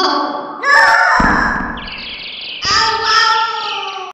Oh.